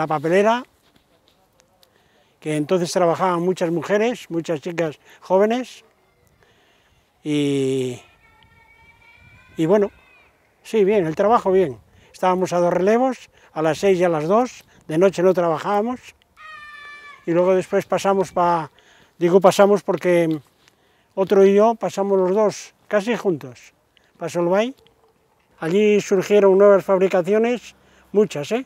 la papelera, que entonces trabajaban muchas mujeres, muchas chicas jóvenes, y, y bueno, sí, bien, el trabajo bien. Estábamos a dos relevos, a las seis y a las dos, de noche no trabajábamos, y luego después pasamos para, digo pasamos porque otro y yo pasamos los dos casi juntos, para Solvay. Allí surgieron nuevas fabricaciones, muchas, ¿eh?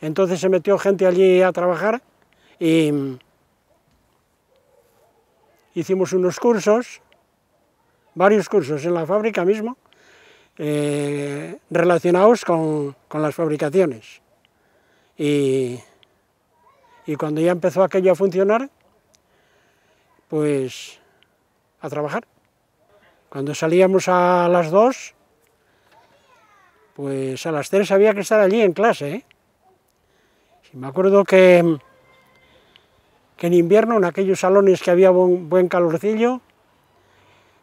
Entonces se metió gente allí a trabajar y hicimos unos cursos, varios cursos en la fábrica mismo, eh, relacionados con, con, las fabricaciones. Y, y cuando ya empezó aquello a funcionar, pues a trabajar. Cuando salíamos a las dos, pues a las tres había que estar allí en clase. ¿eh? Me acuerdo que, en invierno, en aquellos salones que había buen, buen calorcillo,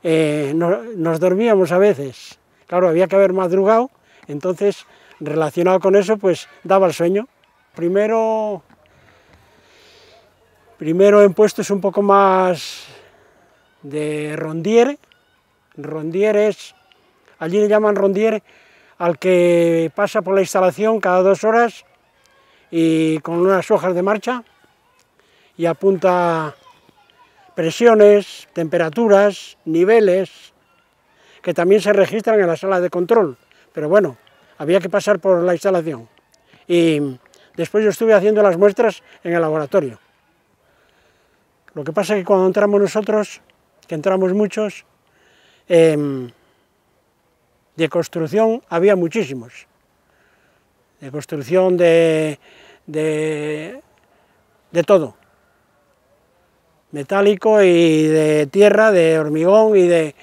eh, no, nos dormíamos a veces. Claro, había que haber madrugado, entonces, relacionado con eso, pues daba el sueño. Primero, primero en puestos un poco más de rondier. Rondier es, allí le llaman rondier al que pasa por la instalación cada dos horas y con unas hojas de marcha y apunta presiones, temperaturas, niveles, que también se registran en la sala de control, pero bueno, había que pasar por la instalación. Y después yo estuve haciendo las muestras en el laboratorio. Lo que pasa es que cuando entramos nosotros, que entramos muchos, eh, de construcción había muchísimos. De construcción de, de, de todo. Metálico y de tierra, de hormigón y de,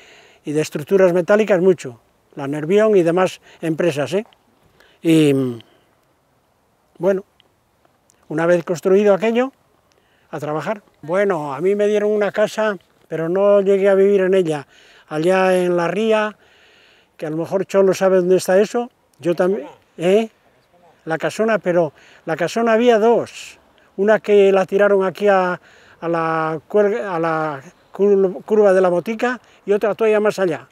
y de estructuras metálicas mucho. La Nervión y demás empresas. ¿eh? Y bueno, una vez construido aquello, a trabajar. Bueno, a mí me dieron una casa, pero no llegué a vivir en ella. Allá en la ría, que a lo mejor Cholo sabe dónde está eso, yo también, ¿eh? La casona, pero la casona había dos, una que la tiraron aquí a, la curva de la botica y otra todavía más allá,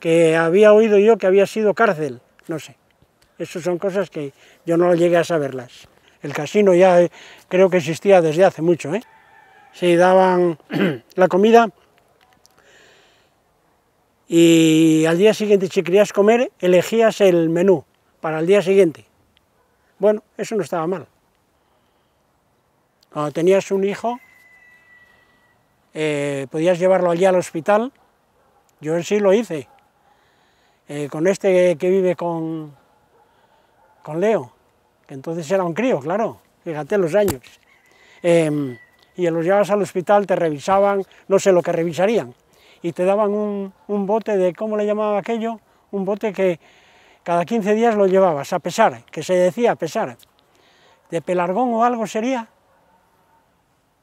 que había oído yo que había sido cárcel, no sé, esas son cosas que yo no llegué a saberlas. El casino ya eh, creo que existía desde hace mucho, ¿eh? Se daban la comida y al día siguiente, si querías comer, elegías el menú para el día siguiente. Bueno, eso no estaba mal. Cuando tenías un hijo, eh, podías llevarlo allí al hospital. Yo sí lo hice. Eh, con este que vive con, con Leo, que entonces era un crío, claro, fíjate los años. Eh, y los llevabas al hospital, te revisaban, no sé lo que revisarían, y te daban un, un, bote de, ¿cómo le llamaba aquello? Un bote que cada 15 días lo llevabas a pesar, que se decía a pesar. De pelargón o algo sería,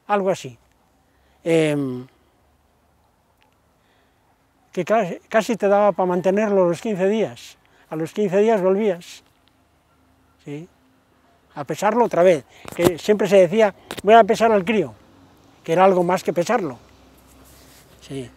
algo así. Eh, que casi, casi, te daba para mantenerlo los 15 días. A los 15 días volvías. ¿sí? A pesarlo otra vez. Que siempre se decía, voy a pesar al crío, que era algo más que pesarlo. Sí.